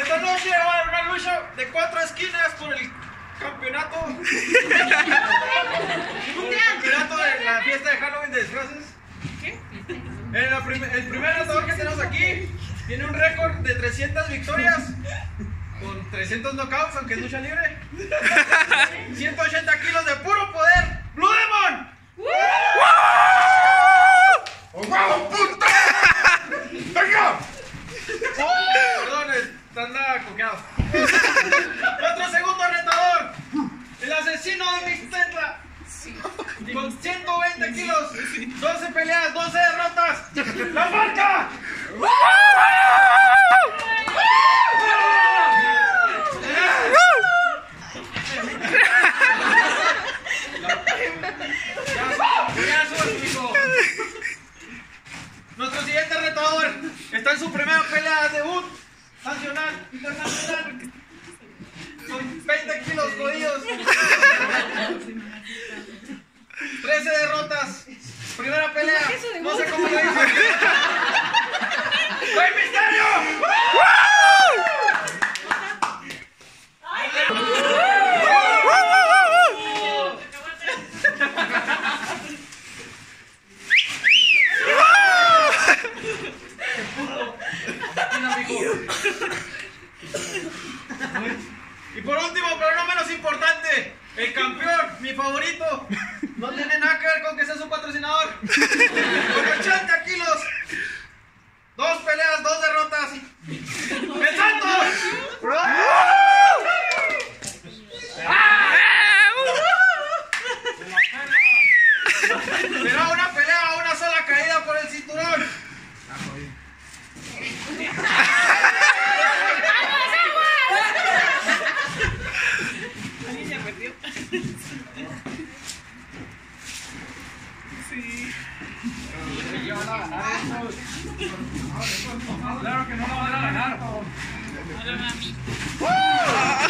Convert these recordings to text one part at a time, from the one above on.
Esta noche va a haber una lucha de cuatro esquinas por el campeonato. el campeonato de la fiesta de Halloween de disfraces. En la prim- el primer retador que tenemos aquí tiene un récord de 300 victorias con 300 knockouts, aunque es lucha libre. 180 kilos de puro poder. ¡Blue Demon! ¡Oh, wow, puta! ¡Venga! Perdón, anda coqueado. 감사합니다. Por último, pero no menos importante, el campeón, mi favorito, no tiene nada que ver con que sea su patrocinador. Con 80 kilos, dos peleas, dos derrotas. ¡El Santos! sí. Claro que no lo van a ganar. Hola.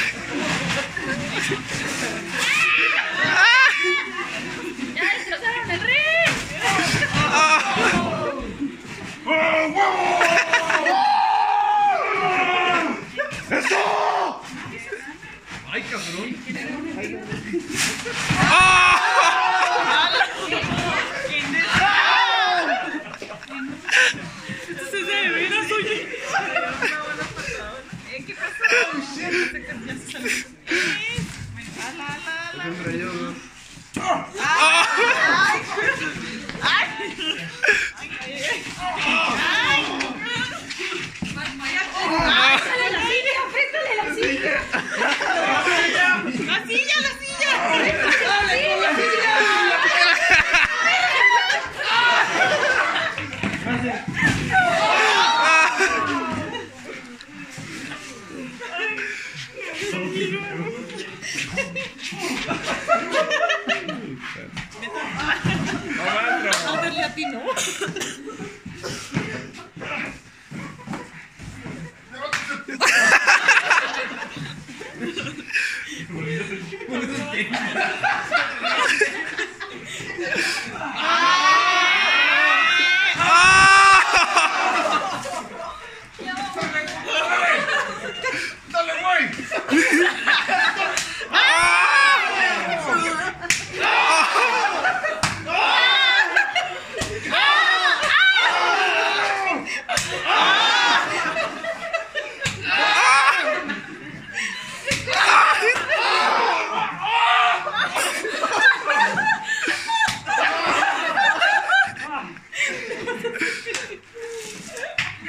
we know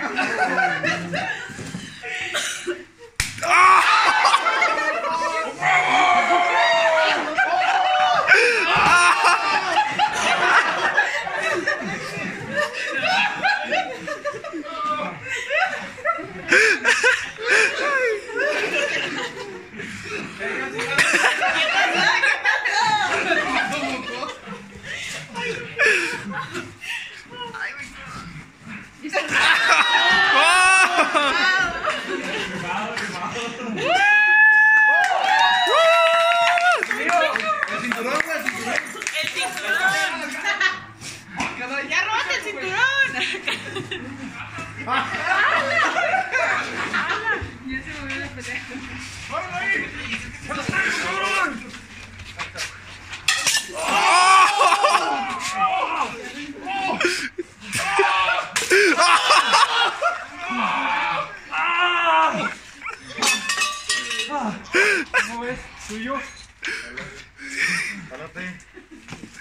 Huh? Ah! 強っ。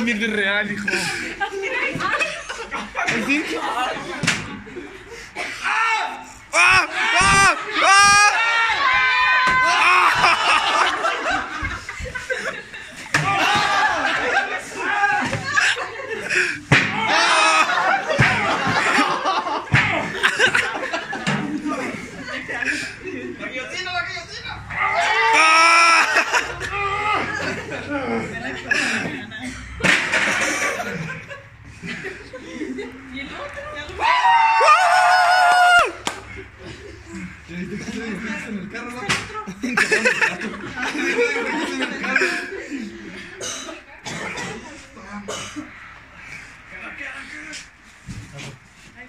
Mierda es real, hijo. ¿Sí? ¡La